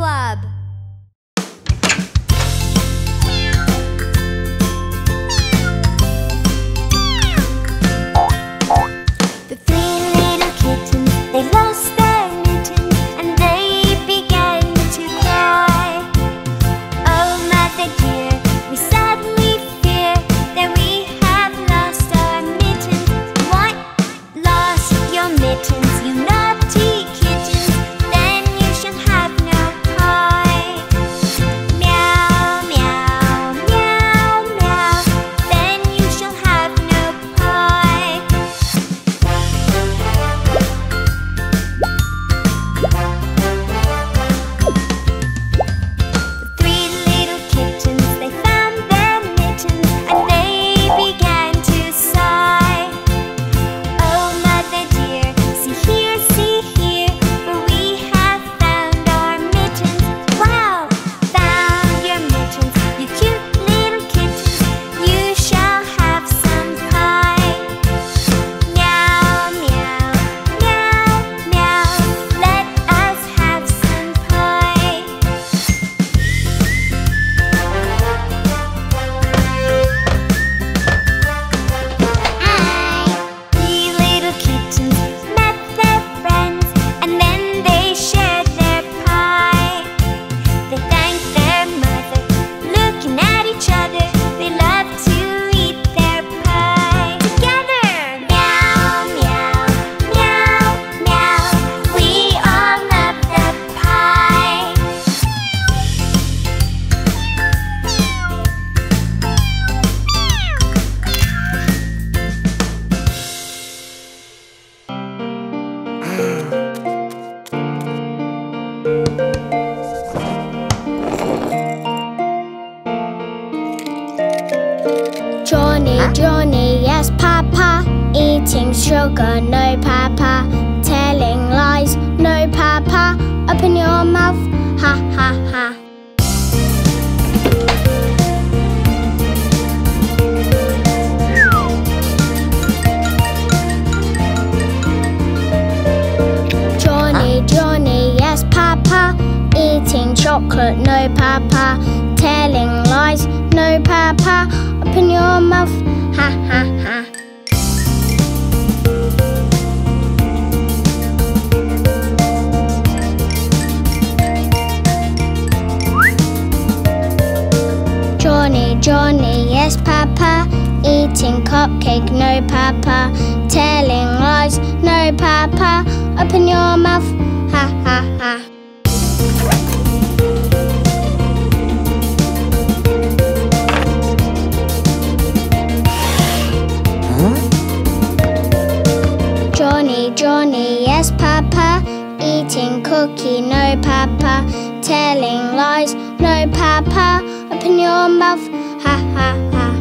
Club. Sugar, no, Papa. Telling lies, no, Papa. Open your mouth, ha, ha, ha. Johnny, Johnny, yes, Papa. Eating chocolate, no, Papa. Telling lies, no, Papa. Open your mouth, ha, ha, ha. Johnny, yes, Papa. Eating cupcake, no, Papa. Telling lies, no, Papa. Open your mouth, ha, ha, ha. Johnny, Johnny, yes, Papa. Eating cookie, no, Papa. Telling lies, no, Papa. Open your mouth, ha, ha,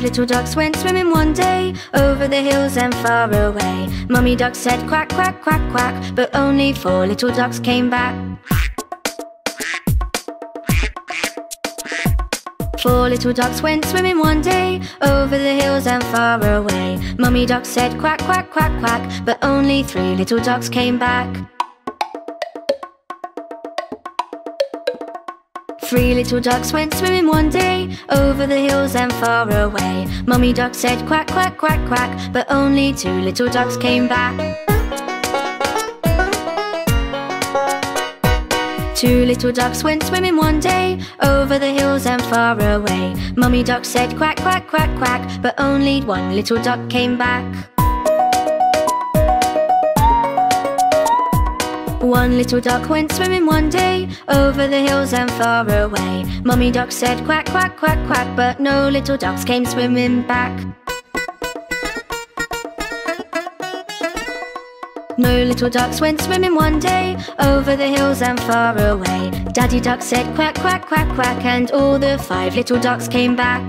Five little ducks went swimming one day over the hills and far away. Mummy duck said quack, quack, quack, quack, but only four little ducks came back. Four little ducks went swimming one day over the hills and far away. Mummy duck said quack, quack, quack, quack, but only three little ducks came back. Three little ducks went swimming one day over the hills and far away. Mummy duck said quack, quack, quack, quack, but only two little ducks came back. Two little ducks went swimming one day over the hills and far away. Mummy duck said quack, quack, quack, quack, but only one little duck came back. One little duck went swimming one day over the hills and far away. Mummy duck said quack, quack, quack, quack, but no little ducks came swimming back. No little ducks went swimming one day over the hills and far away. Daddy duck said quack, quack, quack, quack, and all the five little ducks came back.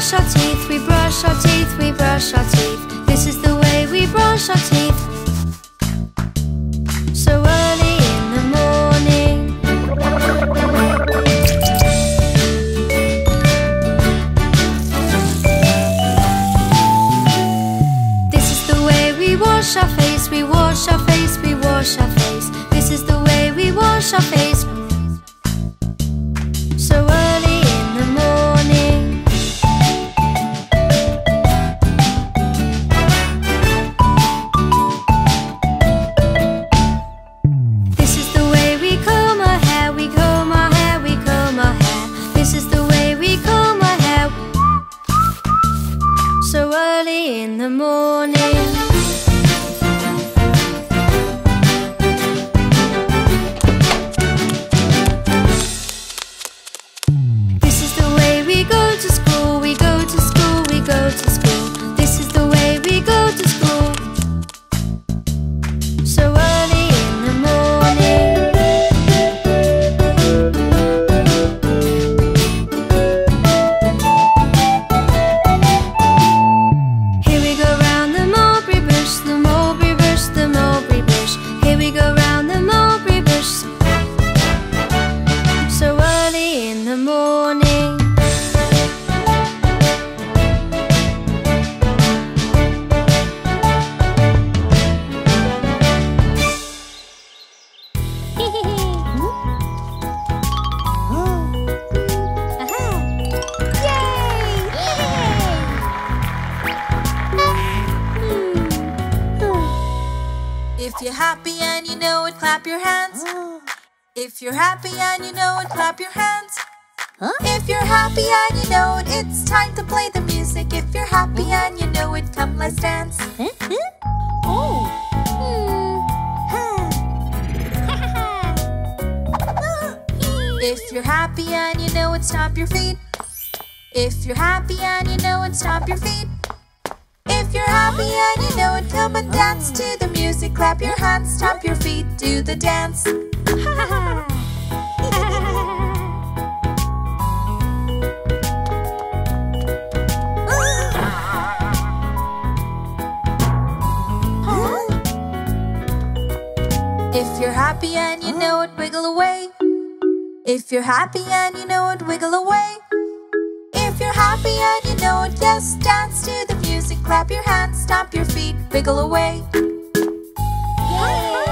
Brush our teeth, we brush our teeth, we brush our teeth. This is the way we brush our teeth. So early in the morning. This is the way we wash our face, we wash our face, we wash our face. This is the way we wash our face. If you're happy and you know it, clap your hands. If you're happy and you know it, it's time to play the music. If you're happy and you know it, come let's dance. Oh. Hmm. If you're happy and you know it, stomp your feet. If you're happy and you know it, stomp your feet. If you're happy and you know it, come and dance to the music. Clap your hands, stomp your feet, do the dance. happy and you know it, wiggle away. If you're happy and you know it, wiggle away. If you're happy and you know it, yes, dance to the music. Clap your hands, stomp your feet, wiggle away. London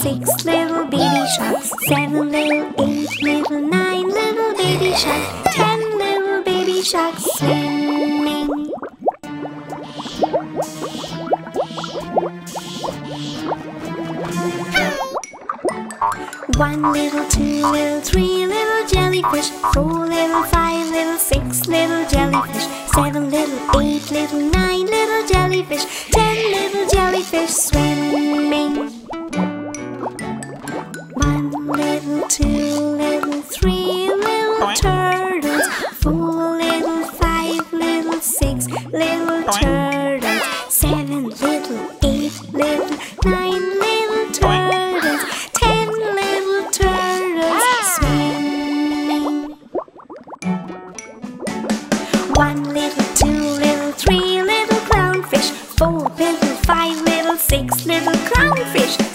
six little baby sharks, seven little, eight little, nine little baby sharks, ten little baby sharks swimming. One little, two little, three little jellyfish, four little, five little, six little jellyfish.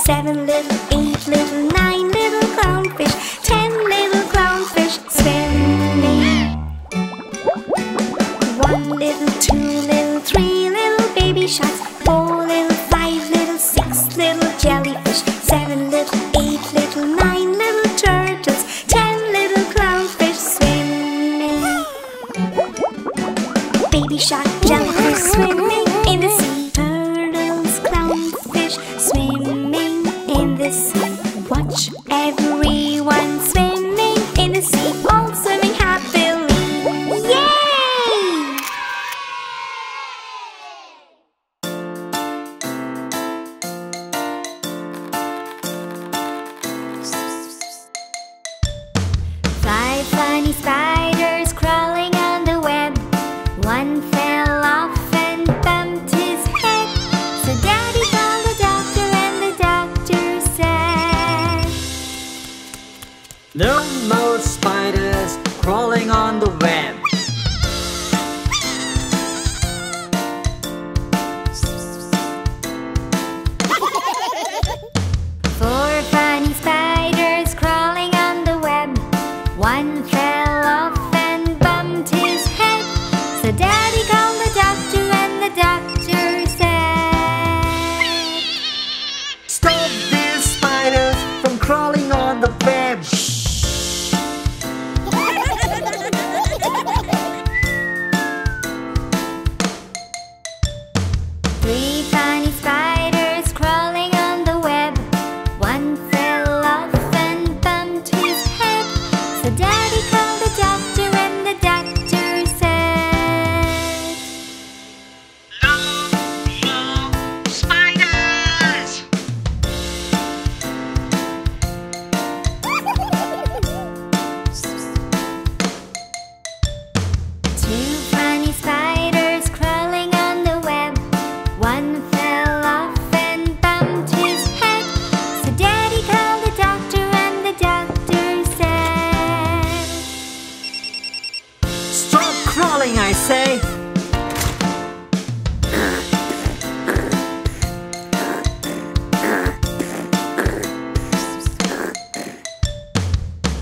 Seven Watch No more spiders crawling on the web. Four funny spiders crawling on the web. One fell off and bumped his head. So Daddy called the doctor and the doctor said, Stop these spiders from crawling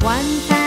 晚餐